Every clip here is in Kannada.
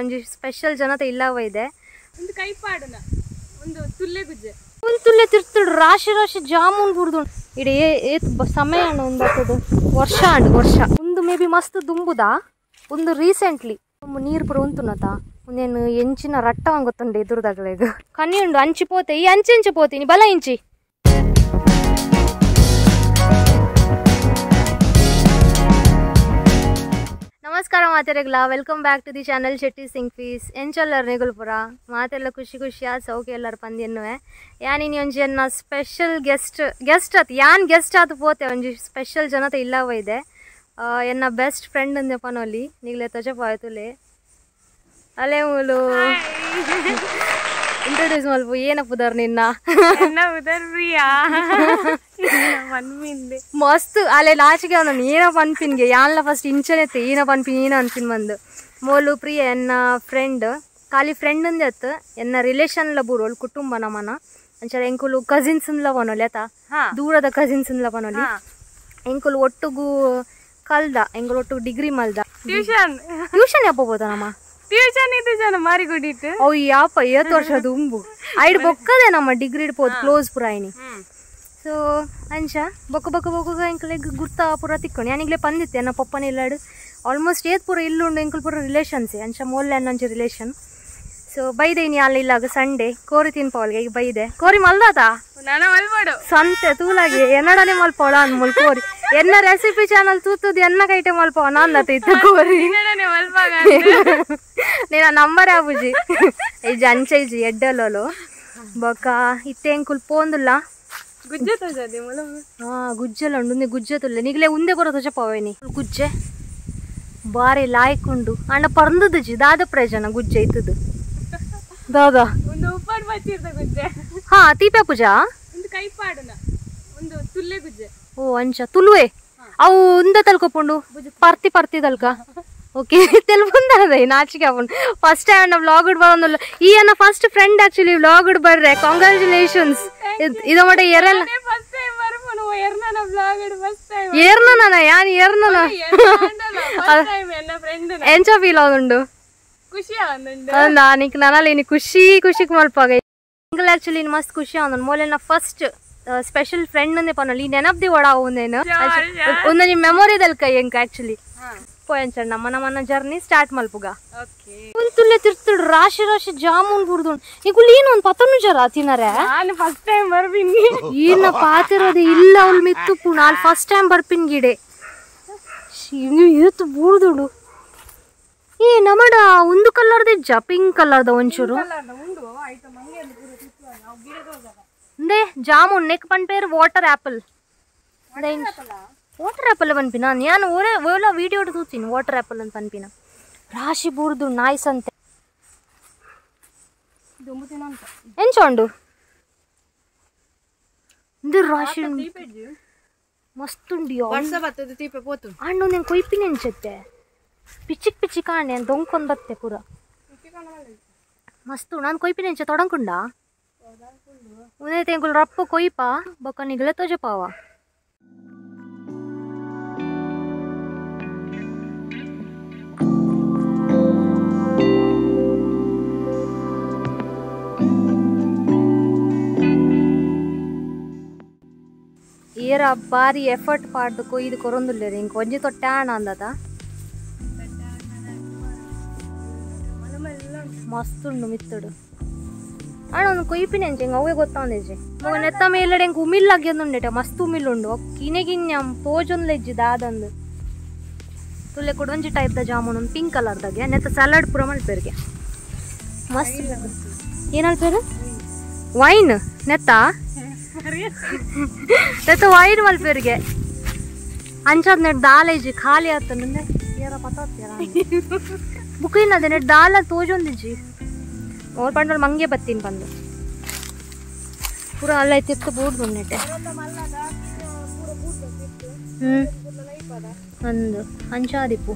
ಒಂಜಿ ಸ್ಪೆಷಲ್ ಜನತೆ ಇಲ್ಲವ ಇದೆ. ಒಂದು ಕೈಪಾಡನ ಒಂದು ತುಲ್ಲೆ ಗುಜ್ಜೆ. ಒಂದು ತುಲ್ಲೆ ತಿರ್ತುಡು ರಾಶಿ ರಾಶಿ ಜಾಮೂನ್ ಬುಡ್ದು ಇಡೀ ಏತ್ ಸಮಯ ಒಂದು ವರ್ಷ ಅಂಡ್ ವರ್ಷ. ಒಂದು ಮೇ ಬಿ ಮಸ್ತ್ ದುಂಬುದ? ಒಂದು ರೀಸೆಂಟ್ಲಿ. ನೀರು ಪುರ ಉಂತುನತ ಒಂದೇನು ಎಂಚಿನ ರಟ್ಟ ಗೊತ್ತುಂಡು ಎದುರುದಾಗಲೆಗ್ ಕನಿ ಉಂಡು ಅಂಚಿ ಪೋತೆ. ಈ ಅಂಚಿ ಅಂಚಿ ಪೋತೀನಿ ಬಲ ಇಂಚಿ. ನಮಸ್ಕಾರ ಮಾತೆರೆಗ್ಲ welcome back to the channel Shetty Singh fees ಎಂಚಲ್ಲರ್ ನಿಗುಲ್ಪುರ ಮಾತೆಲ್ಲ ಖುಷಿ ಖುಷಿಯ, ಸೌಖ್ಯ ಎಲ್ಲರ ಪಂದ್ಯನ್ನುವೆ ಯಾನ್ ಒಂಜಿ ಎನ್ನ ಸ್ಪೆಷಲ್ ಗೆಸ್ಟ್ ಗೆಸ್ಟ್ ಆತ್, ಯಾನ್ ಗೆಸ್ಟ್ ಆತು ಪೋತೆ, ಒಂಜಿ ಸ್ಪೆಷಲ್ ಜನತೆ ಇಲ್ಲವ ಇದೆ. ಎನ್ನ ಬೆಸ್ಟ್ ಫ್ರೆಂಡ್ ಅಂದೆಪ್ಪನೊಲಿ ನೀಗ್ಲೆ ನಿಗ್ಲೆ ತಜಪ ಆಯ್ತುಲೆ ಅಲೆ ಮೂಲು. ಇಂಟ್ರೊಡ್ಯೂಸ್ ಮಲ್ಪು ಏನಪ್ಪುದಾರ್ ನಿನ್ನ? ಮಸ್ತ್ ಅಲ್ಲೇ ಲಾಸ್ಟ್ಗೆ ಅವನು ಏನಪ್ಪ ಅನ್ಪಿನ್ಗೆ ಯಾನ್ಲ ಫಸ್ಟ್ ಇಂಚನೆತ್ತೆ ಏನಪ್ಪ ಅನ್ಪಿನ್ ಏನ ಅನ್ಪಿನ್ ಬಂದು. ಮೋಲು ಪ್ರಿಯ ಎನ್ನ ಫ್ರೆಂಡ್ ಖಾಲಿ ಫ್ರೆಂಡ್ ಅಂದೆ ಅತ್ತ. ಎನ್ನ ರಿಲೇಷನ್ಲ ಬೂರೋಲ್ ಕುಟುಂಬ ನಮ್ಮನ. ಅಂಚಾರ ಎಂಕುಲು ಕಸಿನ್ಸ್ ಲ ಬನೋಲಿ ಆತ. ದೂರದ ಕಸಿನ್ಸ್ ಲ ಬನೋಲಿ ಎಂಕುಲು ಒಟ್ಟುಗೂ ಕಲ್ದ ಎಂಕುಲು ಒಟ್ಟು ಡಿಗ್ರಿ ಮಲ್ದ. ಟ್ಯೂಷನ್ ಟ್ಯೂಷನ್ ಯಾಪ ನಮ್ಮ? ಟ್ಯೂಷನ್ ಇದೆ ಜನ ಮಾರಿ ಗುಡಿಟ್ಟು ಅವು ಯಾಪ ಏತ್ ವರ್ಷದ ಉಂಬು ಐಡ್ ಬೊಕ್ಕದೆ ನಮ್ಮ ಡಿಗ್ರಿ ಇಡ್ಬೋದು ಕ್ಲೋಸ್ ಪುರಾಯಿನಿ. ಸೊ ಅಂಚ ಬೊಕ್ಕ ಬೊಕ್ಕ ಬೊಕ್ಕ ಎಂಕಲೆಗ್ ಗುರ್ತ ಪೂರ ತಿಕ್ಕೊಂಡು. ಯಾನಿಗ್ಲೇ ಪಂದಿತ್ತೆ ನನ್ನ ಪಪ್ಪನ ಇಲ್ಲಾಡು ಆಲ್ಮೋಸ್ಟ್ ಏತ್ ಪೂರ ಇಲ್ಲುಂಡು ಎಂಕಲ್ ಪೂರ ರಿಲೇಷನ್ಸೇ ಅಂಚ ಮೋಲ್ಲೆ ಅನ್ನಂಚ ರಿಲೇಷನ್ ಸೊ ಬೈದೇನಿ ಅಲ್ಲಿ ಇಲ್ಲಾಗ ಸಂಡೇ ಕೋರಿ ತಿನ್ಪವಲ್ಗೆ ಈಗ ಬೈದೆ. ಕೋರಿ ಮಲ್ದಾತ? ಸಂತೆ ತೂಲಾಗಿ ಎನ್ನಡನೆ ಮಲ್ಪವಳ ಅನ್ ಮುಲ್ ಕೋರಿ. ಎನ್ನ ರೆಸಿಪಿ சேனல் தூத்துது என்ன ஐட்டம் வல்பாவனா அந்த ಇತ್ತಕೋರಿ ನೀನ ನಂಬರ್ ಆಬುಜಿ ಈ ಜಂಚೈಜಿ ಎಡ್ಡಲೋಲು. ಬೊಕ ಇತ್ತೇನ್ ಕುಲ್ಪೋಂದುಲ್ಲ ಗುಜ್ಜೆ ಜಾದಿ ಹಾ ಉಂಡು ಗುಜ್ಜೆ ತುಲ್ಲ. ನಿಗ್ಲೆ ಉಂದೆ ಕೊರ ತೋಜ ಪವೇನಿ ಗುಜ್ಜೆ. ಬಾರಿ ಲಾಯ್ಕುಂಡು. ಅಣ್ಣ ಪರ್ಂದದ ಜಿ ದಾದ ಪ್ರಯೋಜನ ಗುಜ್ಜೆ ಇತ್ತದು. ದಾದ. ಹಾ ತೀಪೆ ಪೂಜಾ? ಒಂದು ಕೈಪಾಡನ. ಒಂದು ತುಲ್ಲೆ ಗುಜ್ಜೆ. ಓ ಅಂಜಾ ತುಳುವೇ ಅವು ಉಂದ ತಲ್ಕೊಪಂಡು ಪರ್ತಿ ಪಾರ್ಥಿ ತಲ್ಕ? ಓಕೆ ತೆಲ್ಬೊಂದಾದೆ ನಾಚಿಕೆ ಆವಂಡ್ ಫಸ್ಟ್ ಟೈಮ್ನ ವ್ಲಾಗ್ಡ್ ಬರೊಂದಲ್ಲ ಈ ಅನ್ನ ಫಸ್ಟ್ ಫ್ರೆಂಡ್ ಆಕ್ಚುಲಿ ವ್ಲಾಗ್ಡ್ ಬರ್ರೆ. ಕಾ ง ್ರ್ಯಾಚುಲೇಷನ್ಸ್ ಇದುಮಡ ಯರ್ನ ಫಸ್ಟ್ ಟೈಮ್ ಬರ ಫನು ಯರ್ನನ ವ್ಲಾಗ್ಡ್ ಫಸ್ಟ್ ಟೈಮ್ ಯರ್ನನ ಯಾನ ಖುಷಿ ಆಗ್ತೊಂದೆ ನಾನಿಕೆ ಖುಷಿ ಖುಷಿಗ್ ಮೋಲ್ಪಗೆ ಇಂಗ ಆಕ್ಚುಲಿ ಮಸ್ತ್ ಖುಷಿ ಆಂದೆ ಮೋಲೇನ ಫಸ್ಟ್ ಸ್ಪೆಷಲ್ ಫ್ರೆಂಡ್ ಅಂದೆ ಪನೊಲಿ ಈ ನೆನಪ್ದಿ ಒಡ ಅವನೇನು ಒಂದು ನಿಮ್ಮ ಮೆಮೊರಿದಲ್ಲಿ ಕೈ ಹೆಂಗೆ ಆ್ಯಕ್ಚುಲಿ ಪೋಯಂಚಣ್ಣ ನಮ್ಮ ನಮ್ಮನ ಜರ್ನಿ ಸ್ಟಾರ್ಟ್ ಮಲ್ಪುಗ. ತುಲ್ಲೆ ತಿರ್ತಿಡು ರಾಶಿ ರಾಶಿ ಜಾಮೂನ್ ಬುಡ್ದು ಈಗುಲ್ ಏನು ಒಂದು ಪತನು ಜರ ತಿನ್ನರೆ ನಾನು ಫಸ್ಟ್ ಟೈಮ್ ಬರ್ಬಿನಿ ಇಲ್ಲ ಪಾತಿರೋದು? ಇಲ್ಲ ಅವ್ಳು ಮಿತ್ತು ಪುಣ ಅಲ್ಲಿ ಫಸ್ಟ್ ಟೈಮ್ ಬರ್ಪಿನ್ ಗಿಡೆ. ಇವತ್ತು ಬುಡ್ದುಡು. ಏ ನಮಡ ಒಂದು ಕಲರ್ದೆ ಜ ಪಿಂಕ್ ಕಲರ್ದ ಒಂಚೂರು ಉಂಡು ಆಯ್ತು ಮಂಗೆ ಅಂತ ಪೂರ ತಿತ್ತು ನಾವು ಗಿಡದ ఉందే జామున్ నెక్ పని పేరు వాటర్ యాపిల్ వాటర్ యాపిల్ పనిపిన నేను ఓరే ఓలా వీడియో చూసిన వాటర్ యాపిల్ అని పనిపిన రాశి బూర్దు నాయిస్ అంతే ದುಂಬು ತಿನ್ನಂತ ఎంచోండు ఇది రాశి మస్తుండి ವರ್ಷ ಬರ್ತದೆ ತೀಪೆ ಪೋತು అండు నేను కొయ్యిపిన చెత్తే పిచ్చిక్ పిచ్చిక నేను దొంగకొందత్తే పూర మస్తు ನಾನು ಕೊಯ್ಪಿನ ಎಂಚ ತೊಡಂಕುಂಡ ಉನೇತೆ ಎಂಕುಲು ರಪ್ಪ ಕೊಯ್ಪ ಬೊಕ್ಕ ನಿಗಲೆ ತೊಜಪಾವ ಏರ ಬಾರಿ ಎಫರ್ಟ್ ಪಾಡ್ದು ಕೊಯ್ದು ಕೊರೊಂದುಲ್ಲೇರಿ ಇಂಕ ಒಂಜಿ ತೊಟ್ಟಾಣ ಅಂದದ ಉಂಡು ಮಿತ್ತುಡು ಅಣ್ಣ ಒಂದು ಕೊಯ್ಪಿನ ಎಂಚ ಹಿಂಗೆ ಅವೇ ಗೊತ್ತಾಂದೇಜಿ ಮಗ ನೆತ್ತ ಮೇಲಡೆ ಇಂಕ ಉಮಿಲ್ ಆಗ್ಯದುಂಡೆಟ ಮಸ್ತ್ ಉಮಿಲ್ ಉಂಡು. ಕಿನೆಗಿನ್ಯಂ ತೋಜೊಂದು ಲೆಜ್ಜಿ ದಾದಂದು ತುಲ್ಲೆ ಕೊಡೊಂಜಿ ಟೈಪ್ ದ ಜಾಮೂನ್ ಒಂದು ಪಿಂಕ್ ಕಲರ್ದಾಗೆ ನೆತ್ತ ಸಲಾಡ್ ಪೂರ ಮಲ್ಪೇರ್ಗೆ ಮಸ್ತ್. ಏನಲ್ಪೇರು ವೈನ್ ನೆತ್ತ? ನೆತ್ತ ವೈನ್ ಮಲ್ಪೇರ್ಗೆ ಅಂಚದ ನೆಟ್ ದಾಲೇಜಿ ಖಾಲಿ ಆತ ನಂದೆ ಏರ ಪತ್ತಾತ್ತೀರ ಬುಕ್ ಇನ್ನದೆ ನೆಟ್ ದಾಲ ತೋಜೊಂದಿಜ್ಜಿ. ಅವ್ರ ಪಂಡ ಮಂಗೆ ಬತ್ತೀನಿ ಬಂದು. ಪೂರ ಅಲ್ಲ ತಿತ್ತು ಬೂಡ್ ಬಂದಿಟ್ಟೆ ಹ್ಮ್. ಒಂದು ಅಂಚಾದಿಪ್ಪು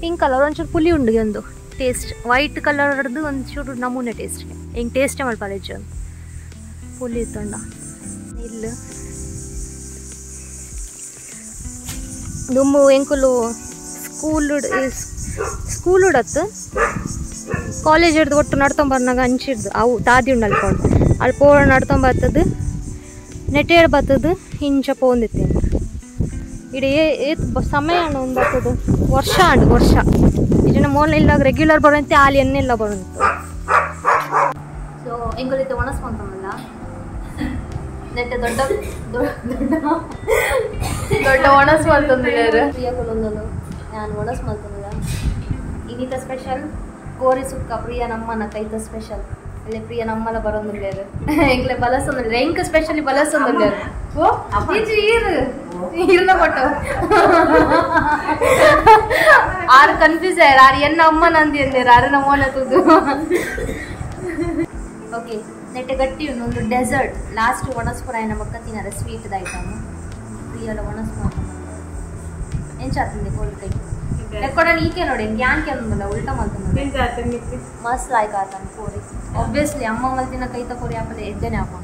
ಪಿಂಕ್ ಕಲರ್ ಒಂಚೂರು ಪುಲಿ ಉಂಡು ಒಂದು ಟೇಸ್ಟ್ ವೈಟ್ ಕಲರ್ದು ಒಂಚೂರು ನಮೂನೆ ಟೇಸ್ಟ್ ಹಿಂಗೆ ಟೇಸ್ಟೇ ಮಲ್ಪಾಲೆಜ್ಜು ಒಂದು ಪುಲಿ ತೊಂಡ. ಇಲ್ಲ. ದುಮ್ಮು ಎಂಕುಲು ಸ್ಕೂಲ್ ಸ್ಕೂಲ್ ಉಡತ್ತು. ಕಾಲೇಜ್ ಹಿಡ್ದು ಒಟ್ಟು ನಡ್ಕೊಂಬರ್ನಾಗ ಹಂಚಿಡ್ದು ಅವು ದಾದಿ ಉಂಡು ಅಲ್ಕೊಂಡು ಅಲ್ಲಿ ಪೋಳ ನಡ್ಕೊಂಬರ್ತದ್ದು ನೆಟೇಡ್ ಬರ್ತದ್ದು ಹಿಂಚ ಪೋಂದಿತ್ತೆ ಇಡೀ ಏತ್ ಬ- ಸಮಯ ಅಣ್ಣ ಒಂದು ಬರ್ತದ್ದು ವರ್ಷ ಅಣ್ಣ ವರ್ಷ. ಇದನ್ನ ಮೋಲ್ ಇಲ್ಲ ರೆಗ್ಯುಲರ್ ಬರೋಂತೆ ಆಲಿ ಎನ್ನೆಲ್ಲ ಬರೋಂತ ಸೊ ಎಂಗಲಿದ್ದ ಒಣಸ್ಕೊಂತಲ್ಲ ನೆಟ್ಟ ದೊಡ್ಡ ದೊಡ್ಡ ದೊಡ್ಡ ಒಣಸ್ ಕೊಲೊಂದಲು ನಾನು ಒಣಸ್ ಇನ್ನಿತ ಸ್ಪೆಷಲ್ ಗೋರಿ ಸುಕ್ಕ ಪ್ರಿಯ ನಮ್ಮನ ಕೈತ ಸ್ಪೆಷಲ್ ಅಲ್ಲಿ ಪ್ರಿಯ ನಮ್ಮಲ ಬರೋಂದಿಲ್ಲೇರು ಎಂಗ್ಲೆ ಬಲಸೊಂದಿಲ್ಲ ಎಂಕ್ ಸ್ಪೆಷಲಿ ಬಲಸೊಂದಿಲ್ಲೇರು ಓ ಈಜಿ ಈರು ಈರ್ನ ಕೊಟ್ಟು ಆರು ಕನ್ಫ್ಯೂಸ್ ಆಯ್ರು ಆರು ಎನ್ನ ಅಮ್ಮ ನಂದಿ ಅಂದೇರು ಆರು ನಮ್ಮ ಓನ ತುದು ಓಕೆ ನೆಟ್ಟೆ ಗಟ್ಟಿ ಉಂಡು ಒಂದು ಡೆಸರ್ಟ್ ಲಾಸ್ಟ್ ಒಣಸ್ಪುರ ನಮ್ಮ ಅಕ್ಕ ತಿನ್ನಾರ ಸ್ವೀಟ್ ಐಟಮ್ ಪ್ರಿಯಲ ಒಣಸ್ಪುರ ಎಂಚಾತಂದೆ ಕೋಲ್ಡ್ ಕೈ ಲೆಕ್ಕೊಡ ಈಕೆ ನೋಡಿ ಯಾನ್ಕೆ ಅಂದಲ್ಲ ಉಲ್ಟಾ ಮಾಡ್ತಾನೆ ಮಸ್ತ್ ಲಾಯ್ಕ್ ಆತನ ಕೋರಿ. ಆಬ್ವಿಯಸ್ಲಿ ಅಮ್ಮ ಮಲ್ತಿನ ಕೈ ತಕೋರಿ ಆಪಲೆ ಎದ್ದೇನೆ ಹಾಕೋ.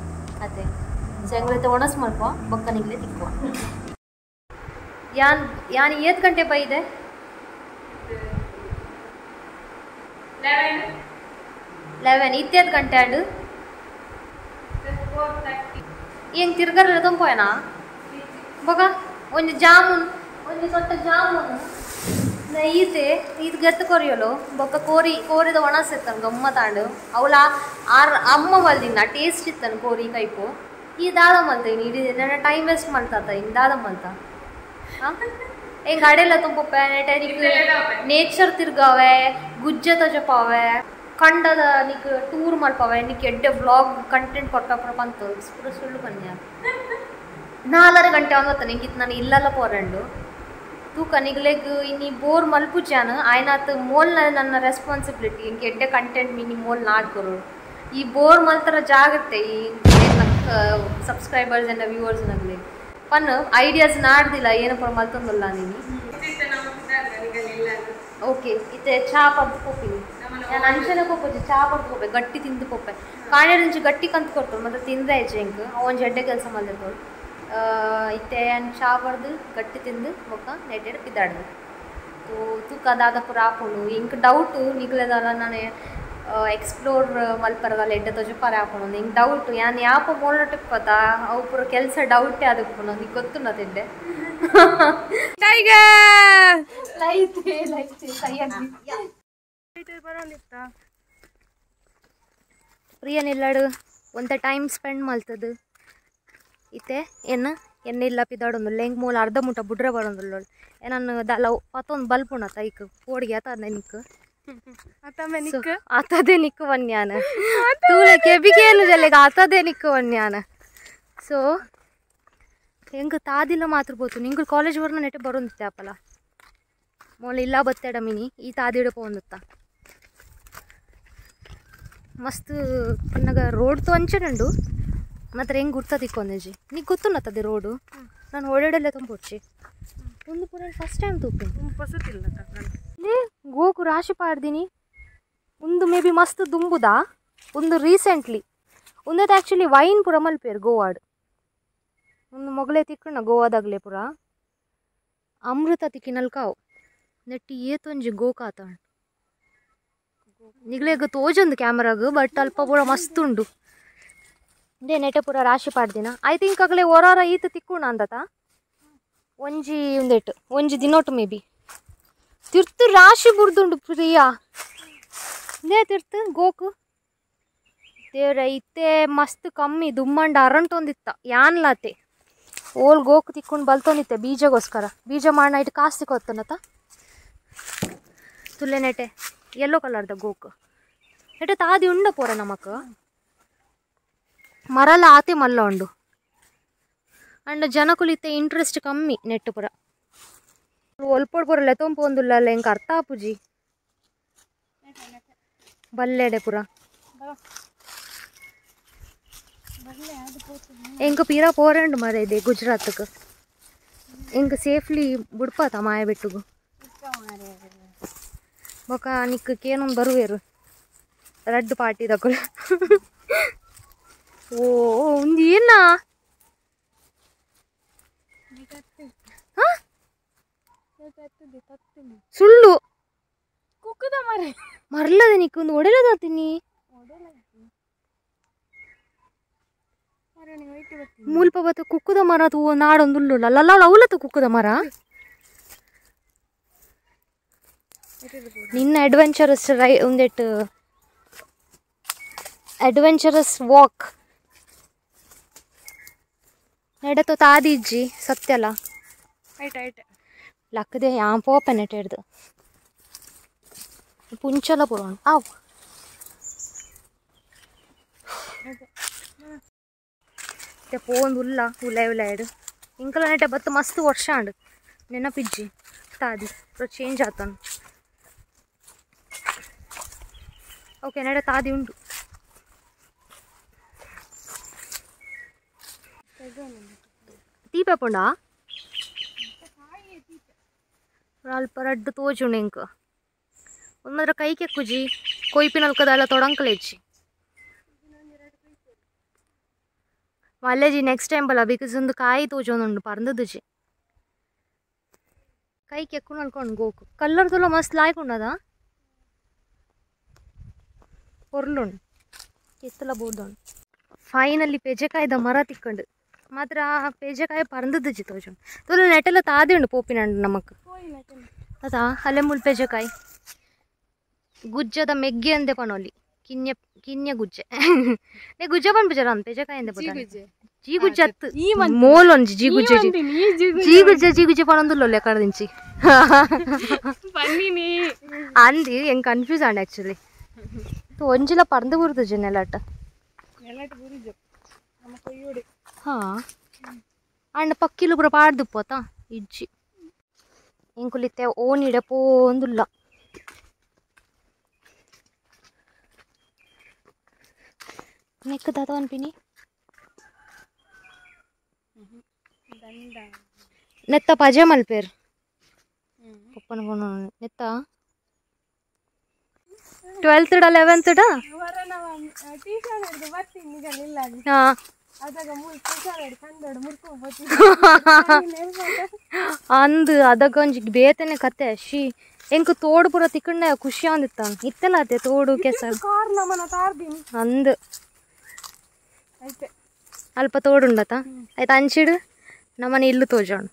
ಅತ್ತೆ ಸೆಂಗ್ಳೈತೆ ಒಣಸ್ ಮಾಡ್ಕೊ ಬಕ್ಕನಿಗ್ಲೆ ತಿಕ್ಕೋ. ಯಾನ್ ಯಾನ್ ಏತ್ ಗಂಟೆ ಬೈದೆ ಲೆವೆನ್ ಇತ್ತೇತ್ ಗಂಟೆ ಅಂಡು? ಏನ್ ತಿರ್ಗರಲ್ಲ ತಂಪೋಯನಾ ಬಗ ಒಂದು ಜಾಮೂನ್ ಒಂದು ಸೊಟ್ಟ ಜಾಮೂನು. ನ ಈತೆ ಇದು ಗೆತ್ತು ಕೊರಿಯಲು. ಬೊಕ್ಕ ಕೋರಿ, ಕೋರಿದ ಒಣಸಿತ್ತನ್ ಗಮ್ಮ ತಾಂಡು ಅವಳ ಆರ್ ಅಮ್ಮ ಮಲ್ದಿನ ಟೇಸ್ಟ್ ಇತ್ತನ್ ಕೋರಿ ಕೈಪು. ಈ ದಾದ ಮಲ್ತೀನಿ ಇಡೀ ನನ್ನ ಟೈಮ್ ವೇಸ್ಟ್ ಮಾಡ್ತಾತ ಹಿಂಗೆ ದಾದ ಮಲ್ತ ಹೆಂಗೆ ಅಡೆಲ್ಲ ತುಂಬಪ್ಪೆ ನೇಚರ್ ತಿರ್ಗಾವೆ ಗುಜ್ಜತ ತಜಪಾವೆ ಕಂಡದ ನಿಕ್ ಟೂರ್ ಮಲ್ಪವೆ ನಿಕ್ ಎಡ್ಡೆ ವ್ಲಾಗ್ ಕಂಟೆಂಟ್ ಕೊಟ್ಟಪ್ಪ ಅಂತ ಸುಳ್ಳು ಬನ್ನಿ ನಾಲ್ವರು ಗಂಟೆ ಅಂದ್ರೆ ನಿಂಗೆ ನಾನು ಇಲ್ಲಲ್ಲ ಪೋರಂಡು ತೂಕ ನಿಗ್ಲೆಗ್ ಇನ್ನಿ ಬೋರ್ ಮಲ್ಪುಚಾನ ಆಯ್ನಾತ್ ಮೋಲ್ನ ನನ್ನ ರೆಸ್ಪಾನ್ಸಿಬಿಲಿಟಿ ಇಂಕೆ ಎಡ್ಡೆ ಕಂಟೆಂಟ್ ಮಿನಿ ಮೋಲ್ ನಾಡ್ಕೊರು ಈ ಬೋರ್ ಮಲ್ತರ ಜಾಗತ್ತೆ ಈ ಸಬ್ಸ್ಕ್ರೈಬರ್ಸ್ ಅಂಡ್ ವ್ಯೂವರ್ಸ್ ನಗ್ಲಿ ಪನ್ ಐಡಿಯಾಸ್ ನಾಡ್ದಿಲ್ಲ ಏನಪ್ಪ ಮಲ್ತೊಂದಲ್ಲ ನೀನು ಓಕೆ ಇತ್ತೆ ಚಾ ಪಡ್ದು ನಾನು ಅಂಚನೆ ಕೊಪ್ಪಿ ಚಾ ಪಡ್ದು ಕೊಪ್ಪೆ ಗಟ್ಟಿ ತಿಂದು ಕೊಪ್ಪೆ ಕಾಣೆ ಗಟ್ಟಿ ಕಂತು ಕೊಡ್ತಾರೆ ಮತ್ತೆ ತಿಂದ್ರೆ ಹೆಂಗೆ ಅವನ್ ಜಡ್ಡೆ ಕೆಲಸ ಮಾಡಿರ್ತಾರೆ ಇತ್ತೆ ಚಾ ಬಡ್ದು ಗಟ್ಟಿ ತಿಂದು ಬೊಕ್ಕ ನೆಟ್ಟೆಡ್ ಬಿದ್ದಾಡ್ದು ತೂ ತೂಕ ದಾದ ಪುರ ಹಾಕೊಂಡು ಇಂಕ್ ಡೌಟು ನಿಗ್ಲೆದಲ್ಲ ನಾನು ಎಕ್ಸ್ಪ್ಲೋರ್ ಮಲ್ಪರದಲ್ಲ ಎಡ್ಡೆ ತೊಜಪಾರ ಹಾಕೊಂಡು ಹಿಂಗೆ ಡೌಟ್ ಯಾನ್ ಯಾಪ ಮೋಲ್ನಟ್ಟು ಪತ ಅವು ಪೂರ ಕೆಲಸ ಡೌಟೇ ಅದಕ್ಕೆ ನನಗೆ ಗೊತ್ತು ನಾ ಲೈತೆ ಲೈತೆ ಕೈಯಲ್ಲಿ ಒಂದ ಟೈಮ್ ಸ್ಪೆಂಡ್ ಮಲ್ತದು. ಇತ್ತೆ ಏನು ಎನ್ನಿಲ್ಲ ಪಿದಾಡೊಂದುಲ್ಲ ಲೆಂಗ್ ಮೂಲ ಅರ್ಧ ಮುಟ ಬುಡ್ರೆ ಬರೋದಿಲ್ಲ ನಾನು ದಲ ಪತ್ತೊಂದು ಬಲ್ಪುಣ ಈಗ ಪೋಡಿಗೆ ಆತ ನಿಕ್ ಆತದೇ ನಿಕ್ಕು ವನ್ಯಾನ. ತೂಲ ಕೆಬಿಗೆ ಏನು ಜಲ್ಲಿಗೆ ಆತದೇ ನಿಕ್ಕು ವನ್ಯಾನ. ಸೊ ಹೆಂಗೆ ತಾದಿಲ್ಲ ಮಾತ್ರ ಬೋತು. ನಿಂಗೆ ಕಾಲೇಜ್ ವರ್ನ ನೆಟ್ಟೆ ಬರೋಂದಿತ್ತೆ ಆಪಲ. ಮೊಲ ಇಲ್ಲ ಬತ್ತೇಡ ಮಿನಿ ಈ ತಾದಿಡ ಪೋಂದುತ್ತ ಮಸ್ತ್ ಪನ್ನಗ ರೋಡ್ ತು ಅಂಚೆನಂಡು ಮಾತ್ರ ಹೆಂಗೆ ಗುರ್ತದಿಕ್ಕೊಂದೇಜಿ ನೀಗೆ ಗೊತ್ತು ನತ್ತದೆ ರೋಡು ನಾನು ಓಡಾಡಲ್ಲೇ ತಂಪೊಚ್ಚಿ ಒಂದು ಪುರ ಫಸ್ಟ್ ಟೈಮ್ ತೂಪಿನಿ ಇಲ್ಲಿ ಗೋಕು ರಾಶಿ ಪಾಡ್ದಿನಿ. ಒಂದು ಮೇ ಬಿ ಮಸ್ತ್ ದುಂಬುದ? ಒಂದು ರೀಸೆಂಟ್ಲಿ ಒಂದದ ಆ್ಯಕ್ಚುಲಿ ವೈನ್ ಪುರ ಮಲ್ಪೇರು ಗೋವಾಡ್. ಒಂದು ಮೊಗಲೇ ತಿಕ್ಕಣ ಗೋವಾದಾಗಲೇ ಪುರ. ಅಮೃತ ತಿಕ್ಕಿನಲ್ಕಾವು ನೆಟ್ಟಿ ಏತೊಂಜಿ ಗೋಕಾತ ನಿಗ್ಲೆಗ್ ತೋಜೊಂದು ಕ್ಯಾಮರಾಗ ಬಟ್ ಅಲ್ಪ ಪೂರ ಮಸ್ತ್ ಉಂಡು ದೇ ನೆಟೆ ಪೂರ ರಾಶಿ ಪಾಡ್ದಿನ ಐ ತಿಂಕ್ ಆಗಲೇ ಓರಾರ ಈತ ತಿಕ್ಕುಣ ಅಂದತ? ಒಂಜಿ ಒಂದೆಟ್, ಒಂಜಿ ದಿನೋಟು ಮೇ ಬಿ. ತಿರ್ತು ರಾಶಿ ಬುರ್ದುಂಡು ಪ್ರಿಯಾ. ಇದೇ ತಿರ್ತು, ಗೋಕು. ದೇವ್ರ, ಇತ್ತೆ ಮಸ್ತ್ ಕಮ್ಮಿ, ದುಮ್ಮಂಡ ಅರಂಟೊಂದಿತ್ತ ಯಾನ್ಲಾತೆ ಓಲ್ ಗೋಕು ತಿಕ್ಕೊಂಡು ಬಲ್ತೊಂದಿತ್ತೆ ಬೀಜಗೋಸ್ಕರ. ಬೀಜ ಮಾಡ ಇಟ್ಟು ಕಾಸು ಕೊತ್ತನತ? ತುಲ್ಲೆ ನೆಟೆ ಯೆಲ್ಲೋ ಕಲರ್ದ ಗೋಕು. ನೆಟೆ ತಾದಿ ಉಂಡ ಪೋರ ನಮಕ್. ಮರಲ ಆತೆ ಮಲ್ಲ ಉಂಡು ಅಂಡ್ ಜನಕುಲಿತ್ತೆ ಇಂಟ್ರೆಸ್ಟ್ ಕಮ್ಮಿ ನೆಟ್ಟು ಪುರ ಒಲ್ಪೊಡ್ ಪುರ ಲೆತೊಂಪು ಒಂದುಲ್ಲ ಎಂಕ ಅರ್ಥ ಆಪುಜಿ ಬಲ್ಲೆಡೆ ಪುರ ಎಂಕ ಪೀರಾ ಪೋರಂಡು ಮರ ಇದೆ ಗುಜರಾತ್ಗೆ ಎಂಕ ಸೇಫ್ಲಿ ಬುಡ್ಪಾತ ಮಾಯ ಬೆಟ್ಟುಗು ಬೊಕ ನಿಕ್ ಕೇನೊಂದು ಬರುವೇರು ರಡ್ಡು ಪಾರ್ಟಿ ತಗೊಳ್ಳ ಓ ಒಂದು ಏನ ಸುಳ್ಳು. ಕುಕ್ಕುದ ಮರೆ. ಮರಲದ ನಿಕ್ಕೊಂದು ತಿನ್ನಿ. ಮುಲ್ಪ ಬತ್ತ ಕುಕ್ಕುದ ಮರ ತೂ ನಾಡೊಂದು ಉಳ್ಳುಲ್ಲ ಲಲ್ಲ ಅವಲತ್ತು ಕುಕ್ಕದ ಮರ? ನಿನ್ನ ಅಡ್ವೆಂಚರಸ್ ರೈ ಒಂದೆಟ್ಟು ಅಡ್ವೆಂಚರಸ್ ವಾಕ್ ನೆಡತು ತಾದಿಜ್ಜಿ ಸತ್ಯಲ್ಲ ಆಯ್ತು ಆಯ್ತು. ಲಕ್ಕದೆ ಯಾಂ ಪೋಪೆ ನೆಟ್ಟಿಡ್ದು. ಪುಂಚಲ ಪುರೋಣ ಆವ್. ಮತ್ತೆ ಪೋಂದು ಉಲ್ಲ ಉಲ್ಲ ಉಲಾಯ್ಡು ಇಂಕಲ ನೆಟ್ಟೆ ಬತ್ತು ಮಸ್ತ್ ವರ್ಷ ಅಂಡು ನೆನಪಿಜ್ಜಿ ತಾದಿ. ಚೇಂಜ್ ಆತನು. ಓಕೆ ನಡೆ ತಾದಿ ಉಂಟು. తీపేపండా ಅಲ್ಪ ರಡ್ಡು ತೋಜುಂಡು ಎಂಕ ಒಂದ್ರ ಕೈಗೆ ಕುಜಿ ಕೊಯ್ಪಿನಲ್ ಕದಲ್ಲ ತೊಡಂಕಲೇಜಿ ಮಲ್ಲೇಜಿ ನೆಕ್ಸ್ಟ್ ಟೈಮ್ ಬಲ್ಲ ಬಿಕಾಸ್ ಒಂದು ಕಾಯಿ ತೋಜೊಂದುಂಡು ಪರ್ಂದದುಜಿ ಕೈ ಕೆಕ್ಕು ಅನ್ಕೊಂಡು ಗೋಕು ಕಲ್ಲರ್ ತುಲ ಮಸ್ತ್ ಲಾಯ್ಕೊಂಡದ ಪೊರ್ಲುಂಡು ಎತ್ತಲ ಬೋರ್ದೋಣ ಫೈನಲಿ ಪೆಜೆಕಾಯ್ದ ಮರ ತಿಕ್ಕೊಂಡು ಮಾತ್ರ ಪೇಜಕಾಯ ಪರಂದದ್ದು ತೋಜುಂಡು ತುಲು ನೆಟ್ಟೆಲ್ಲ ತಾದಿಂಡು ಪೋಪಿನಂಡು ನಮಕ್ ಅದಾ ಅಲ್ಲೇ ಮುಲ್ ಪೇಜಕಾಯಿ ಗುಜ್ಜದ ಮೆಗ್ಗೆ ಅಂದೆ ಪನೋಲಿ ಕಿನ್ಯ ಕಿನ್ಯ ಗುಜ್ಜೆ ನೇ ಗುಜ್ಜ ಪನ್ಪುಜರ ಅಂತ ಪೇಜಕಾಯಿ ಅಂದೆ ಪುಟ ಜೀ ಗುಜ್ಜ ಅತ್ತು ಮೋಲೊಂಜಿ ಜೀ ಗುಜ್ಜೆ ಜಿ ಜೀ ಗುಜ್ಜೆ ಜೀ ಗುಜ್ಜೆ ಪನೊಂದುಲ್ಲ ಲೆಕ್ಕ ದಿಂಚಿ ಬನ್ನಿನಿ ಅಂದಿ ಹೆಂಗ್ ಕನ್ಫ್ಯೂಸ್ ಆಂಡ್ ಆಕ್ಚುಲಿ ಒಂಜಿಲ ಪರಂದು ಬುರ್ದು ನೆಲಟ ಎಲ್ಲಟ್ಟು ಗುರಿಜು ನಮ್ಮ ಕೊಯ್ಯೋಡಿ ಹಾ ಅಂಡ ಪಕ್ಕಿಲು ಪುರ ಪಾಡ್ದು ಪೋತ ಇಜ್ಜಿ ಇಂಕುಲಿತ್ತೆ ಓನಿಡೆ ಪೋಂದುಲ್ಲ ನೆಕ್ ದಾದ ಅನ್ಪಿನಿ ದಂಡ ನೆತ್ತ ಪಜೆ ಮಲ್ಪೇರ್ ಪಪ್ಪನ ಫೋನ್ ನೆತ್ತ ಟ್ವೆಲ್ತ್ ಲೆವೆಂತ್ ಡ ಅವರ ನಾವು ಟೀಚರ್ ಹಿಡಿದು ಬರ್ತೀನಿ ಈಗ ನಿಲ್ಲ ಹಾ ಅದಾಗ ಮೂರು ಟೀಚರ್ ಹಿಡಿದು ಕಂದೋಡು ಮುರ್ಕೊಂಡು ಅಂದ್ ಅದಕ್ಕೊಂಜಿ ಬೇತನೆ ಕತೆ ಶಿ ಎಂಕ್ ತೋಡು ಪೂರ ತಿಕ್ಕಂಡೆ ಖುಷಿ ಅಂದಿತ್ತ ಇತ್ತಲ್ಲ ಅತ್ತೆ ತೋಡು ಕೆಸ ಕಾರ್ ನಮ್ಮನ್ನ ತಾರ್ದೀನಿ ಅಂದ್ ಆಯ್ತೆ ಅಲ್ಪ ತೋಡುಂಡತ ಆಯ್ತು ಅಂಚಿಡು ನಮ್ಮನೆ ಇಲ್ಲು ತೋಜೋಣ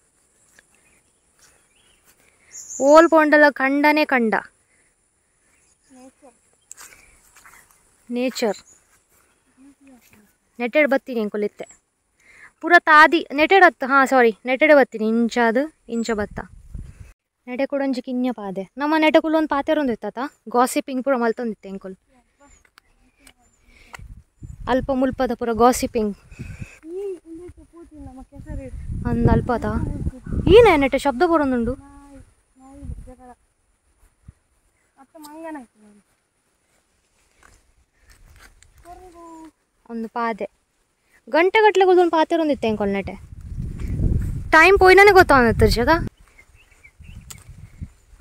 ಓಲ್ ಪೊಂಡಲ ಕಂಡನೇ ಕಂಡ ನೇಚರ್ ನೆಟೆಡ್ ಬತ್ತೀನಿ ಅಂಕೊಲಿತ್ತೆ ಪೂರ ತಾದಿ ನೆಟೆಡ್ ಹತ್ತು, ಹಾಂ ಸಾರಿ ನೆಟೆಡ್ ಬತ್ತೀನಿ ಇಂಚಾದು ಇಂಚ ಬತ್ತ ನೆಡೆ ಕೊಡೊಂಜಿ ಕಿನ್ಯ ಪಾದೆ. ನಮ್ಮ ನೆಟೆ ಕುಲ್ ಒಂದು ಪಾತೆರೊಂದು ಇತ್ತತ. ಗಾಸಿಪಿಂಗ್ ಪೂರ ಮಲ್ತೊಂದಿತ್ತೆ ಅಂಕೊಲ್ ಅಲ್ಪ ಮುಲ್ಪದ ಪೂರ ಗಾಸಿಪಿಂಗ್ ಅಂದ್ ಅಲ್ಪದ. ಏನೇ ನೆಟೆ ಶಬ್ದ ಬರೋದುಂಡು? ಮಂಗನಾಯ್ತು ನಾನು ಒಂದು ಪಾದೆ. ಗಂಟೆ ಗಟ್ಟಲೆ ಒಂದು ಪಾತೆರೊಂದಿತ್ತೆ ಎಂಕೊಲ್ ನೆಟೆ. ಟೈಮ್ ಪೋಯ್ನೇ ಗೊತ್ತಾಗುತ್ತೆ ಜಗ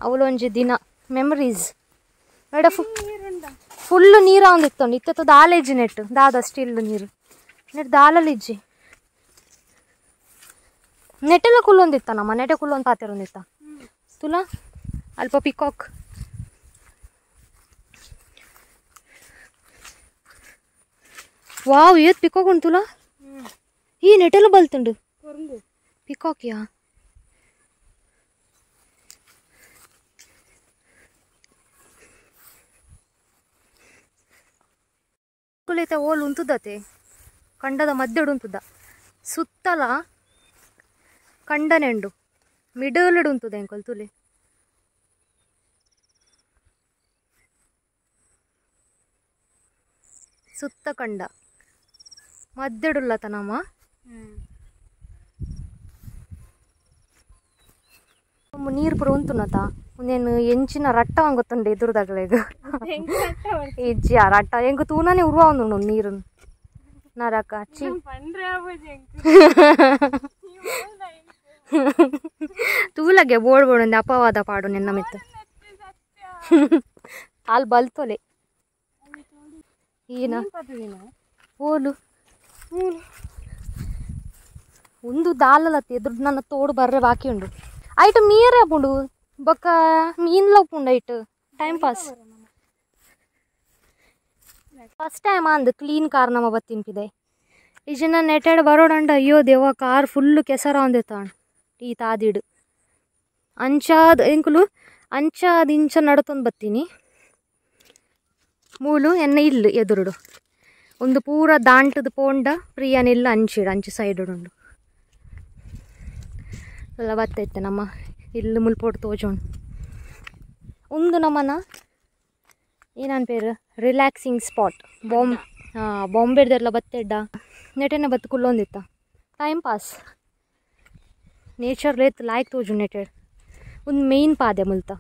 ಅವಳೊಂಜಿ ದಿನ ಮೆಮರೀಸ್ ನಡ ಫು ನೀರುಂಡ ಫುಲ್ ನೀರು ಒಂದಿತ್ತೊಂಡು ಇತ್ತತ್ತು ದಾಲೆಜ್ಜಿ ನೆಟ್ಟು, ದಾದ ಸ್ಟಿಲ್ ನೀರು. ನೆಟ್ ದಾಲಲ್ಲಿಜ್ಜಿ ನೆಟ್ಟೆಲ್ಲ ಕುಲ್ಲೊಂದಿತ್ತ ನಮ್ಮ ನೆಟೆ ಕುಲ್ಲೊಂದು ಪಾತೆರೊಂದಿತ್ತ ತುಲ, ಅಲ್ಪ ಪಿಕಾಕ್ ವಾವ್ ಏತ್ ಪಿಕಾಕ್ ಹ್ಞೂ ಈ ನೆಟೆಲ್ಲ ಬಲ್ತುಂಡು. ಪಿಕಾಕ್ಯಾ ಕುಲಿತ ಓಲ್ ಉಂತುದತೆ. ಕಂಡದ ಮಧ್ಯಡು ಉಂತುದ. ಸುತ್ತಲ ಕಂಡನೆಂಡು. ಮಿಡಲ್ಡ್ ಉಂತುದ ಎಂಕೊಲ್ ತುಲೆ. ಸುತ್ತ ಕಂಡ. ಮಧ್ಯಡುಲ್ಲತನಮ್ಮ ಹ್ಞೂ ನೀರು ಪುರ ಉಂತುನತ? ಒಂದೇನು ಎಂಚಿನ ರಟ್ಟ ಗೊತ್ತುಂಡು ಎದುರುದಾಗಲೇಗ ಇಜ್ಜಿ ಆ ರಟ್ಟ. ಎಂಕ್ ತೂನನೆ ಉರುವ ಒಂದು ನೀರು ನರಕ ಚಿ. ತೂಲಗೆ ಬೋಡ್ ಬೋಡ್ ಅಪವಾದ ಪಾಡು ನಿನ್ನ ಮಿತ್ತ. ಅಲ್ಲಿ ಬಲ್ತೊಲೆ ಈನ ಓಲು ಒಂದು ದಾಲಲತ್ತಿ, ಎದುರು ನನ್ನ ತೋಡು ಬರ್ರೆ ಬಾಕಿ ಉಂಡು. ಐಟು ಮೀರೇ ಪುಂಡು. ಬೊಕ್ಕ ಮೀನ್ಲ ಉಪ್ಪುಂಡು ಐಟ್ ಟೈಮ್ ಪಾಸ್ ಫಸ್ಟ್ ಟೈಮ್ ಅಂದ್ ಕ್ಲೀನ್ ಕಾರ್ ನಮ್ಮ ಬತ್ತಿಂಪಿದೆ ಇಜನ ನೆಟ್ಟೆಡ್ ಬರೋಡಂಡ, ಅಯ್ಯೋ ದೇವ ಕಾರ್ ಫುಲ್ ಕೆಸರ ಒಂದಿತ್ತಾಣ ಈ ತಾದಿಡು. ಅಂಚಾದ, ಎಂಕುಲು, ಅಂಚಾದ ಇಂಚ ನಡತೊಂದು ಬತ್ತೀನಿ. ಮೂಲು ಎನ್ನ ಇಲ್ಲ ಎದುರುಡು. ಒಂದು ಪೂರ ದಾಂಟದ ಪೋಂಡ, ಪ್ರಿಯನೆಲ್ಲ ಅಂಚಿಡು, ಅಂಚಿ ಸೈಡ್ ಉಂಡು ಎಲ್ಲ ಬತ್ತೈತೆ ನಮ್ಮ ಇಲ್ಲಿ ಮುಲ್ಪೋಡು ತೋಜೋಣ. ಒಂದು ನಮ್ಮನ, ಏನನ್ ಪೇರು? Relaxing spot. ಬಾಂಬ್ ಬಾಂಬೆಡ್ದೆಲ್ಲ ಬತ್ತೆಡ್ಡ. ನೆಟೆನೆ ಬತ್ತು ಕುಲ್ಲೊಂದಿತ್ತ. Time pass. ನೇಚರ್ ಲೇತ್ ಲಾಯ್ಕ್ ತೋಜು ನೆಟೆಡ್. ಒಂದು ಮೇಯ್ನ್ ಪಾದೆ ಮುಲ್ತ.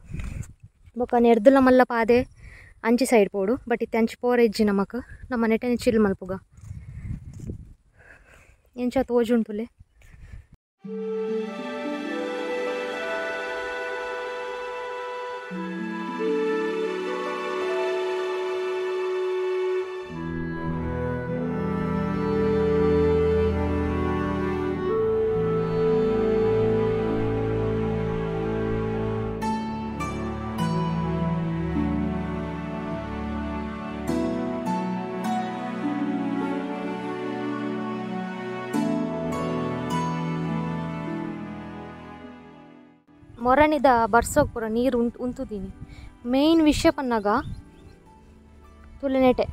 ಬೊಕ್ಕ ನೆರ್ದುಲ ಮಲ್ಲ ಪಾದೆ. ಅಂಚಿ ಸೈಡ್ ಪೋಡು, ಬಟ್ ಇತ್ತೆ ಅಂಚಿ ಪೋರ ಇಜ್ಜಿ ನಮಕ್. ನಮ್ಮ ನೆಟೆನೆ ಚಿಲ್ ಮಲ್ಪುಗ. ಎಂಚ ತೋಜುಂಟುಲೆ? ಮೊರಣಿದ ಬರ್ಸೋಕ್ ಪೂರ ನೀರು ಉಂಟು, ಉಂತುದೀನಿ. ಮೇಯ್ನ್ ವಿಷಯ ಪನ್ನಾಗ ತುಲೆ ನೆಟೆ.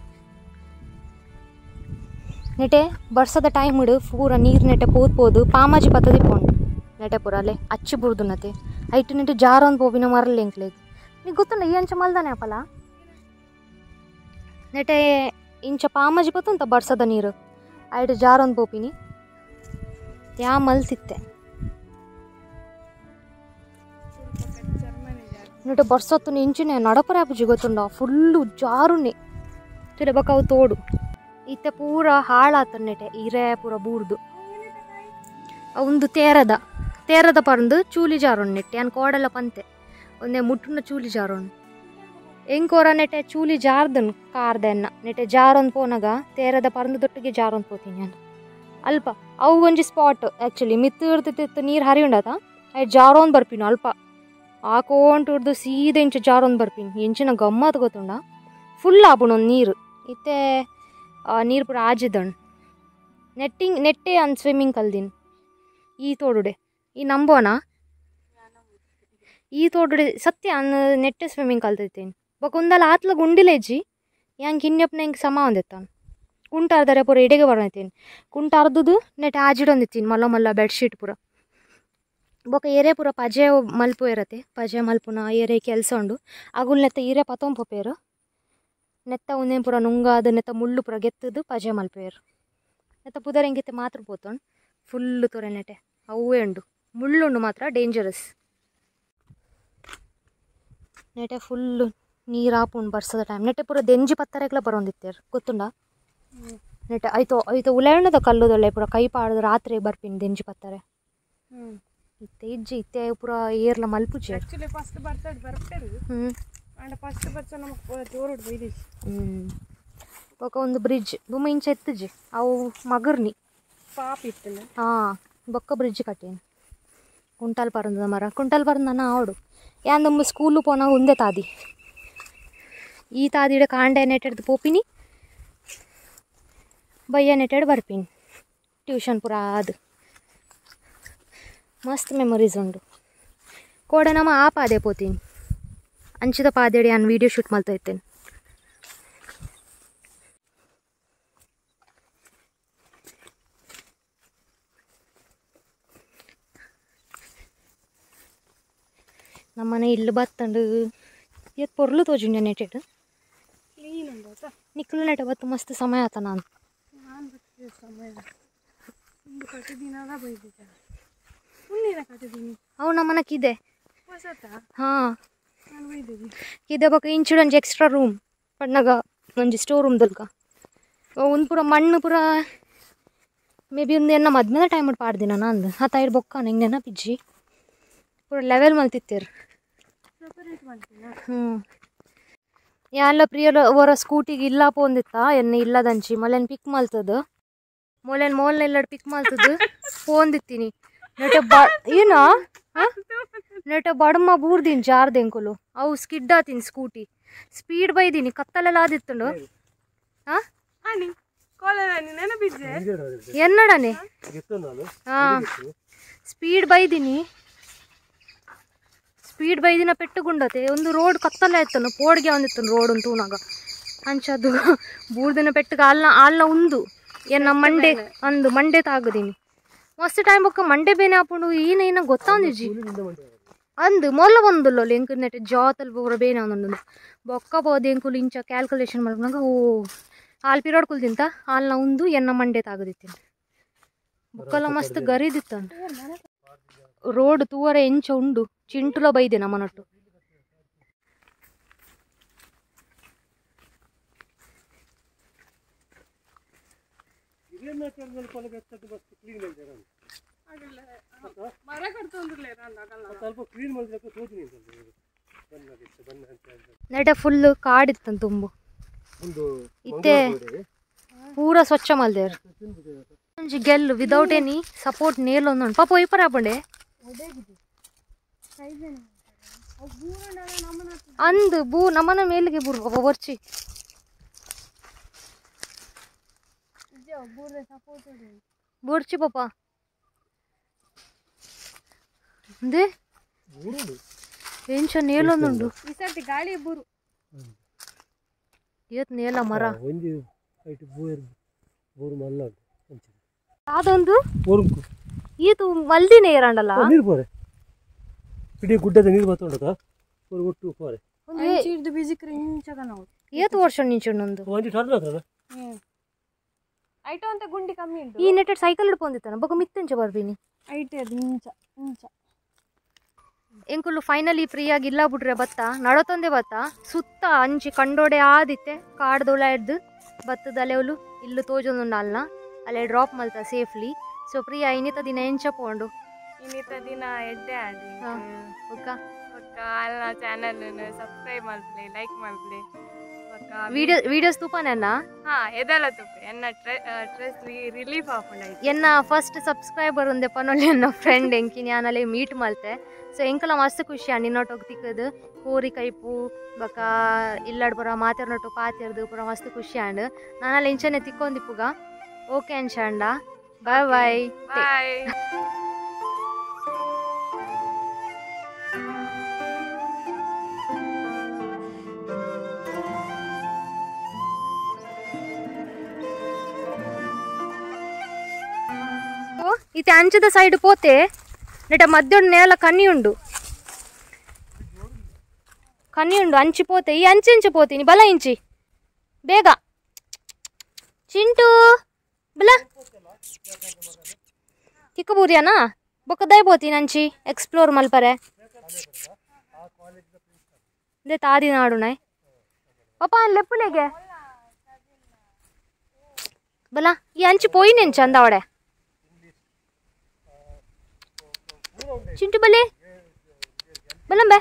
ನೆಟೆ, ಬರ್ಸದ ಟೈಮ್ ಇಡು ಪೂರ ನೀರು ನೆಟೆ ಪೋದ್ಪೋದು ಪಾಮಾಜಿ ಪತ್ತದಿಪ್ಪುಂಡು ನೆಟೆ ಪೂರ ಅಲ್ಲೇ, ಅಚ್ಚಿ ಬುರ್ದು ನತೆ. ಐಟು ನೆಟೆ ಜಾರೊಂದು ಪೋಪಿನ ಮರಲ್ಲಿ ಎಂಕ್ಲೇಗ್ ಅಂಚ ಮಲ್ದಾನೆ ಅಪ್ಪಲ ನೆಟೆ, ಇಂಚ ಪಾಮಾಜಿ ಪತ್ತುಂತ ಬರ್ಸದ ನೀರು? ಐಟು ಜಾರೊಂದು ಪೋಪಿನಿ ಯಾ ಮಲ್ತಿತ್ತೆ ಜರ್ಮನಿ ಜಾಗ ನೆಟ ಬರ್ಸತ್ತು ಇಂಚಿನ ನಡಪರ ಆಪುಜಿ ಗೊತ್ತುಂಡ ಫುಲ್ಲು ಜಾರುನೆ ತಿಳೆ ಬಕಾವು ತೋಡು ಇತ್ತೆ ಪೂರ ಹಾಳಾತ ನೆಟೆ ಇರೆ ಪೂರ ಬೂರ್ದು ಒಂದು ತೇರದ ತೇರದ ಪರಂದು ಚೂಲಿ ಜಾರೋಣ್ ನೆಟ್ಟೆ ಅನ್ ಕೋಡೆಲ್ಲ ಪಂತೆ ಒಂದೇ ಮುಟ್ಟುನ ಚೂಲಿ ಜಾರೋಣ್ ಎಂಕೋರ ನೆಟೆ ಚೂಲಿ ಜಾರ್ದನ್ ಕಾರ್ದೆನ್ನ ನೆಟೆ ಜಾರೊಂದು ಪೋನಾಗ ತೇರದ ಪರಂದು ದೊಟ್ಟಿಗೆ ಜಾರೊಂದು ಪೋತೀನಿ ನಾನು ಅಲ್ಪ ಅವು ಒಂಜಿ ಸ್ಪಾಟ್ ಆ್ಯಕ್ಚುಲಿ ಮಿತ್ತು ಇರ್ತಿತ್ತು ನೀರು ಹರಿ ಉಂಡತ ಅಯ್ಯ ಜಾರೊಂದು ಬರ್ಪಿನು ಅಲ್ಪ ಹಾಕೋಂಟು ಹಿಡ್ದು ಸೀದ ಇಂಚು ಜಾರೊಂದು ಬರ್ಪಿನಿ ಎಂಚಿನ ಗಮ್ಮತ್ ಗೊತ್ತುಂಡ ಫುಲ್ ಆಪುಣೊಂದು ನೀರು. ಇತ್ತೆ ನೀರು ಪೂರ ಆಜಿದಣ್ ನೆಟ್ಟಿಂಗ್, ನೆಟ್ಟೆ ಅನ್ ಸ್ವಿಮ್ಮಿಂಗ್ ಕಲ್ದಿನ್. ಈ ತೋಡುಡೆ. ಈ ನಂಬೋನ? ಈ ತೋಡುಡೆ ಸತ್ಯ ಅನ್ ನೆಟ್ಟೆ ಸ್ವಿಮ್ಮಿಂಗ್ ಕಲ್ತೈತೇನೆ ಬೊಕೊಂದಲ್ಲ ಆತ್ಲ ಗುಂಡಿಲೇಜಿ ಯಾಂಕ್ ಇನ್ನೆಪ್ನ ಹಿಂಗೆ ಸಮ ಕುಂಟ ಅರ್ದರೆ ಪೂರ ಎಡೆಗೆ ಬರತೇನೆ ಕುಂಟ ಅರ್ದುದು ನೆಟ್ಟೆ ಆಜಿಡೊಂದಿತ್ತೀನಿ ಮಲ್ಲ ಮಲ್ಲ ಬೆಡ್ಶೀಟ್ ಪೂರ. ಬೊಕ ಏರೆ ಪೂರ ಪಜೆ ಮಲ್ಪು ಇರತ್ತೆ. ಪಜೆ ಮಲ್ಪುನ ಏರೆ ಕೆಲಸ ಉಂಡು. ಅಗುಲ್ ನೆತ್ತ ಈರೆ ಪತೊಂಪೊಪೇರು ನೆತ್ತ ಒಂದೇನು ಪೂರ ನುಂಗಾದ ನೆತ್ತ ಮುಳ್ಳು ಪೂರ ಗೆತ್ತದು ಪಜೆ ಮಲ್ಪೇರು ನೆತ್ತ ಪುದರ್ ಹೆಂಗಿತ್ತೆ ಮಾತ್ರ ಪೋತೊಂಡು. ಫುಲ್ಲು ತೋರೆ ನೆಟೆ ಅವೇ ಉಂಡು. ಮುಳ್ಳುಂಡು ಮಾತ್ರ, ಡೇಂಜರಸ್. ನೆಟೆ ಫುಲ್ಲು ನೀರು ಆಪುಂಡು ಬರ್ಸದ ಟೈಮ್. ನೆಟೆ ಪೂರ ದೆಂಜಿ ಪತ್ತರೆಗ್ಲ ಬರೋಂದಿತ್ತೇರು. ಗೊತ್ತುಂಡ? ನೆಟೆ ಆಯ್ತು ಆಯ್ತು ಉಲೆಣ್ಣದ ಕಲ್ಲುದೊಳ್ಳೆ ಪೂರ ಕೈ ಪಾಡ್ದು ರಾತ್ರಿ ಬರ್ಪಿನಿ ದೆಂಜಿ ಪತ್ತರೆ. ಹ್ಞೂ ಇತ್ತೆ ಇಜ್ಜಿ ಇತ್ತೆ ಪೂರ ಏರ್ಲ ಮಲ್ಪುಜಿ ಆ್ಯಕ್ಚುಲಿ ಫಸ್ಟ್ ಬರ್ತಡೆ ಬರ್ತಾರೆ ಹ್ಞೂ ಅಂಡ್ ಫಸ್ಟ್ ಬರ್ಸ ನಮಗೆ ಜೋರು ಬೈದಿಸಿ ಹ್ಮ್ ಬೊಕ ಒಂದು ಬ್ರಿಡ್ಜ್ ದುಮ್ಮ ಇಂಚ ಎತ್ತುಜಿ ಅವು ಮಗರ್ನಿ ಪಾಪ ಇತ್ತಲ್ಲ ಹಾಂ ಬೊಕ್ಕ ಬ್ರಿಡ್ಜ್ ಕಟ್ಟೇನು ಕುಂಟಲ್ ಪರಂದ ಮರ ಕುಂಟಲ್ ಪರಂದ ನಾ ಆವಡು ಯಾಂದೊಮ್ಮೆ ಸ್ಕೂಲು ಪೋನಾಗ ಒಂದೇ ತಾದಿ ಈ ತಾದಿಡ ಕಾಂಡೆ ನೆಟ್ಟೆಡ್ದು ಪೋಪಿನಿ ಬಯ್ಯ ನೆಟ್ಟೆಡ್ ಬರ್ಪಿನಿ ಟ್ಯೂಷನ್ ಪೂರ ಅದು ಮಸ್ತ್ ಮೆಮೊರೀಸ್ ಉಂಡು ಕೋಡೆ ನಮ್ಮ ಆ ಪಾದೆ ಪೋತೀನಿ. ಅಂಚಿದ ಪಾದೆಡಿ ನಾನು ವೀಡಿಯೋ ಶೂಟ್ ಮಾಡ್ತಾ ಇರ್ತೇನೆ. ನಮ್ಮನೆ ಇಲ್ಲಿ ಬತ್ತಂಡು. ಎತ್ ಪೊರ್ಲು ತೋಜುಂಡ ನೆಟ್ಟಿಟ್ಟು ನಿಕ್ಲು ನೆಟ ಬತ್ತು ಮಸ್ತ್ ಸಮಯ ಆತ ನಾನು? ಸಮಯ. ಅವು ನಮ್ಮನ ಕಿದೆ. ಹಾಂ. ಕಿದೆ ಬೊಕ ಇಂಚುಡೊಂಜಿ ಎಕ್ಸ್ಟ್ರಾ ರೂಮ್ ಪಣ್ಣಗ ಒಂಜಿ ಸ್ಟೋರ್ ರೂಮ್ ದಲ್ಕ. ಒಂದು ಪೂರ ಮಣ್ಣು ಪೂರ ಮೇ ಬಿ ಒಂದು ಎನ್ನ ಮದ್ಮೇಲೆ ಟೈಮ್ ಪಾಡ್ದಿನ ನಂದು ಆ ತೈಡ್ ಬೊಕ್ಕ ನಂಗೆ ನೆನಪಿಜ್ಜಿ. ಪೂರ ಲೆವೆಲ್ ಮಲ್ತಿತ್ತೇರು. ಹ್ಞೂ ಪ್ರಿಯಲ್ ಪ್ರಿಯಲ ಅವರ ಸ್ಕೂಟಿಗೆ ಇಲ್ಲ ಪೋಂದಿತ್ತ ಎನ್ನ ಇಲ್ಲದಂಚಿ. ಮೊಲೆನ್ ಪಿಕ್ ಮಲ್ತದ? ಮೊಲೆನ್ ಮೋಲ್ನ ಎಲ್ಲ ಪಿಕ್ ಮಲ್ತದ? ಪೋಂದಿತ್ತೀನಿ ನೆಟ ಬಾ ಏನ ನೆಟ ಬಡಮ್ಮ ಬೂರ್ದಿನ್ ಜಾರ್ದೆಂಕುಲು ಅವು ಸ್ಕಿಡ್ ಆತಿನ್ ಸ್ಕೂಟಿ ಸ್ಪೀಡ್ ಬೈದಿನಿ ಕತ್ತಲೆಲ್ಲ ಆದಿತ್ತುಂಡು ಹಾ ಆನಿ ಕೋಲದ ನೆನಪಿದ್ದೆ ಎನ್ನಡನೆ ಗೆತ್ತು ನಾನು ಹಾ ಸ್ಪೀಡ್ ಬೈದಿನಿ ಸ್ಪೀಡ್ ಬೈದಿನ ಪೆಟ್ಟುಗುಂಡತೆ ಒಂದು ರೋಡ್ ಕತ್ತಲೆ ಆಯ್ತನು ಪೋಡ್ಗೆ ಒಂದಿತ್ತು ರೋಡ್ ಒಂದು ತೂನಾಗ ಅಂಚದು ಬೂರ್ದಿನ ಪೆಟ್ಟುಗ ಅಲ್ಲ ಅಲ್ಲ ಉಂದು ಎನ್ನ ಮಂಡೆ ಅಂದು ಮಂಡೆ ತಾಗದೀನಿ ಮಸ್ತ್ ಟೈಮ್ ಬೊಕ್ಕ ಮಂಡೆ ಬೇನೆ ಆಪುಂಡು ಈನ ಏನ ಗೊತ್ತಾಂದಿಜಿ ಅಂದು ಮೊಲ್ಲ ಒಂದುಲ್ಲ ಎಂಕ್ ನೆಟ್ ಜಾತಲ್ ಪೂರ ಬೇನೆ ಒಂದೊಂದು ಬೊಕ್ಕ ಬೋದು ಎಂಕುಲು ಇಂಚ ಕ್ಯಾಲ್ಕುಲೇಷನ್ ಮಾಡ್ಕೊಂಡಾಗ ಓ ಹಾಲ್ ಪಿರೋಡ್ ಕುಲ್ದಿಂತ ಹಾಲ್ನ ಉಂದು ಎನ್ನ ಮಂಡೆ ತಾಗದಿತ್ತೀನಿ ಬೊಕ್ಕಲ್ಲ ಮಸ್ತ್ ಗರಿದಿತ್ತಂಡು ರೋಡ್ ತೂವರೆ ಎಂಚ ಉಂಡು ಚಿಂಟುಲ ಬೈದೆ ನಮ್ಮನೊಟ್ಟು ಆಗಲ್ಲ ಮರ ಕಟ್ತೊಂದಿರ್ಲೇ ಆಗಲ್ಲ ಸ್ವಲ್ಪ ಕ್ಲೀನ್ ಮಾಡಿದ್ರೆ ತೋತೀನಿ ಬಣ್ಣ ಸ್ವಲ್ಪ ಕ್ಲೀನ್ ಅಂತ ಅಂತ. ನೆಟ ಫುಲ್ ಕಾಡಿತ್ತಂತ ತುಂಬು. ಒಂದು ಇತ್ತೆ. ಪೂರ ಸ್ವಚ್ಛ ಮಲ್ದೇರ್ ಒಂಜಿ ಗೆಲ್ಲು ವಿದೌಟ್ ಎನಿ ಸಪೋರ್ಟ್ ನೇಲ್ ಒಂದು ಪಾಪ ಒಯ್ಪರ ಹಾಪಂಡೆ ಅಂದ್ ಬೂ ನಮ್ಮನ ಮೇಲಿಗೆ ಬೂರ್ ಪಾಪ ಬರ್ಚಿ. ಬೋರ್ಚಿ ಪಾಪ ಅಂದೆ ಊರುಡು. ಎಂಚ ನೇಲ್ ಒಂದುಂಡು ಈ ಸರ್ತಿ ಗಾಳಿ ಬೂರು ಏತ್ ನೇಲ ಮರ ಆ, ಒಂಜಿ ಐಟ್ ಬೋರ್ ಬೋರ್ ಮಲ್ಲ ಉಂಟು ಅಂಚೆ. ಅದೊಂದು ಬೋರ್ಂಕು ಈತು ಮಲ್ದಿನೇ ಇರಂಡಲ್ಲ ಆ, ನೀರು ಪೋರೆ ಇಡೀ ಗುಡ್ಡದ ನೀರು ಬತ್ತೊಂಡಕ ಬೋರ್ ಒಟ್ಟು ಪೋರೆ ಹಿಡ್ದು ಬೀಜಿಕ್ರೆ ಇಂಚದ ನಾವು ಏತು ವರ್ಷ ನಿಂಚುಂಡೊಂದು ಒಂಜಿ ಟರ್ನ್ ಹತ್ರ ಹ್ಮ್ ಐಟು ಅಂತ ಗುಂಡಿ ಕಮ್ಮಿ ಉಂಟು. ಈ ನೆಟ್ಟೆಡ್ ಸೈಕಲ್ ಹಿಡ್ಕೊಂಡಿತ್ತಾನ ಬೊಕ ಮಿತ್ತಂಚ ಬರ್ದೀನಿ. ಐಟೆ ಅದು ಇಂಚ ಇಂಚ. ಎಂಕುಲು ಫೈನಲಿ ಫ್ರೀಯಾಗಿ ಇಲ್ಲ ಬಿಟ್ರೆ ಬತ್ತ? ನಡತೊಂದೆ ಬತ್ತ? ಸುತ್ತ ಅಂಚಿ ಕಂಡೋಡೆ ಆದಿತ್ತೆ. ಕಾಡ್ದೊಳ ಎದ್ದು ಬತ್ತದ ಅಲೆವಲು ಇಲ್ಲು ತೋಜೊಂದುಂಡು ಅಲ್ನ? ಅಲ್ಲೇ ಡ್ರಾಪ್ ಮಲ್ತ ಸೇಫ್ಲಿ ಸೊ ಪ್ರಿಯ ಇನ್ನಿತ ದಿನ ಎಂಚ ಪೋಂಡು? ಇನ್ನಿತ ದಿನ ಎಡ್ಡೆ ಆಡಿ. ಬೊಕ್ಕ ಪಕ್ಕ? ಅಲ್ಲ ಚಾನಲ್ ಸಬ್ಸ್ಕ್ರೈಬ್ ಮಾಡ್ಲಿ ಲೈಕ್ ಮಾಡ್ಲಿ ಪಕ್ಕ ವಿಡಿಯೋ ವಿಡಿಯೋಸ್ ತುಪ್ಪೆ ಎನ್ನ ಫಸ್ಟ್ ಸಬ್ಸ್ಕ್ರೈಬರ್ ಒಂದೇ ಪನೊಲಿ ಅನ್ನೋ ಫ್ರೆಂಡ್ ಎಂಕಿನಿ ಆನಲೆ ಮೀಟ್ ಮಲ್ತೆ ಸೊ ಎಂಕಲ ಮಸ್ತ್ ಖುಷಿ ನಿನ್ನೊಟ್ಟೋಗಿ ತಿಕ್ಕದು. ಕೋರಿ ಕೈಪು ಬಕ ಇಲ್ಲಡ್ ಪುರ ಮಾತಾಡ್ನೊಟ್ಟು ಪಾತಿರ್ದು ಪುರ ಮಸ್ತ್ ಖುಷಿ ಆಂಡ್. ನಾನಲ್ಲಿ ಇಂಚನೆ ತಿಕ್ಕೊಂದಿಪ್ಪುಗ. ಓಕೆ ಅನ್ಶಾಂಡ ಬಾಯ್ ಬಾಯ್ ಬಾಯ್ ఇది అంచద సైడ్ పోతే నెట మధ్యలో నేల కన్ని ఉండు కన్ని ఉండు అంచిపోతే ఈ అంచెంచి పోతే నీ బల ఇంచి ಬೇಗ ಚಿಂಟು ಬಲ ತಿಕ್ಕಬೂರಿಯಾನಾ ಬೊಕ್ಕ ದಯಬೋತಿ ನಂಚಿ ಎಕ್ಸ್ಪ್ಲೋರ್ ಮಲ್ಪರೆ ಅದೇ ತಾದಿ ನಾಡು ನಾಯ್ ಪಾಪ ಲೆಪ್ಪುಲೆಗೆ ಬಲ ಈ ಅಂಚಿ ಪೋಯಿ ನೆಂಚ ಅಂದವಡೆ చింటు బలి బలంబా